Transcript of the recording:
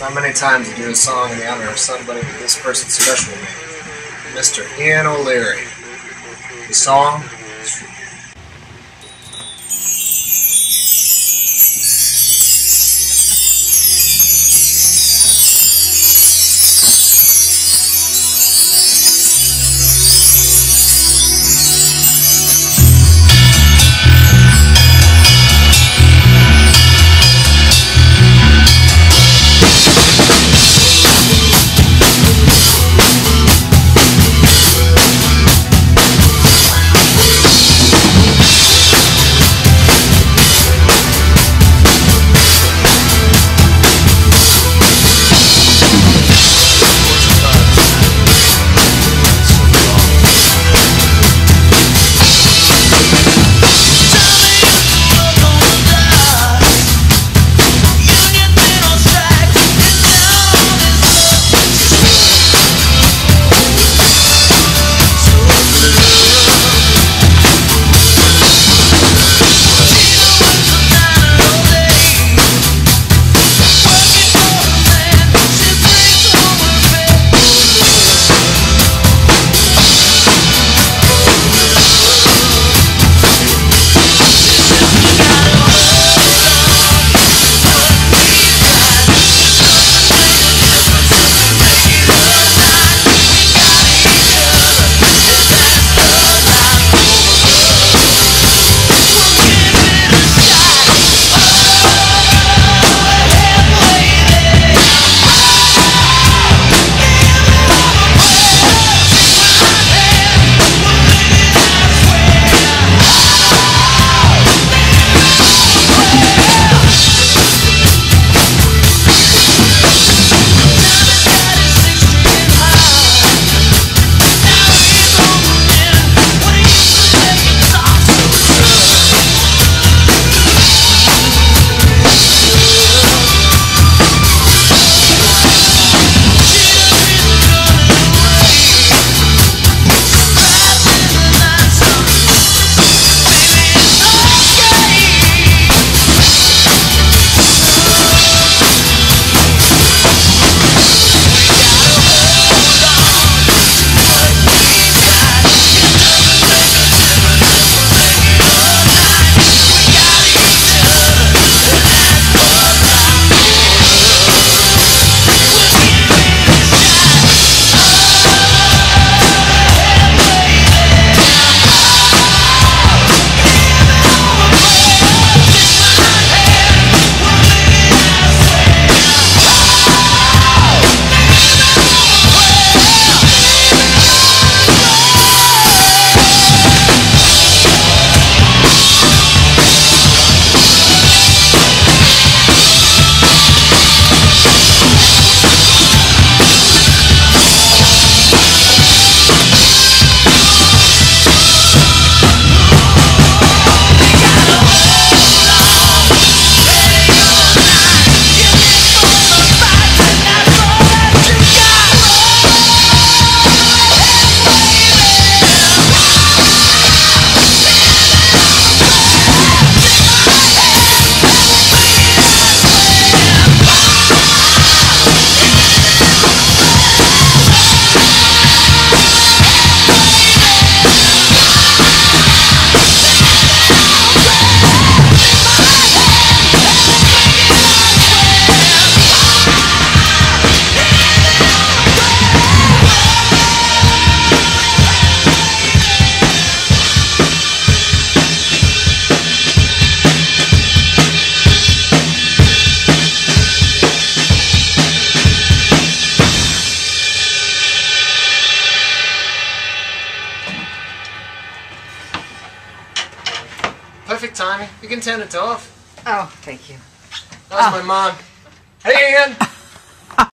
Not many times do you do a song in the honor of somebody that this person's special to me. Mr. Ian O'Leary. The song Perfect timing. You can turn it off. Oh, thank you. That ah. was my mom. Hey, Ian.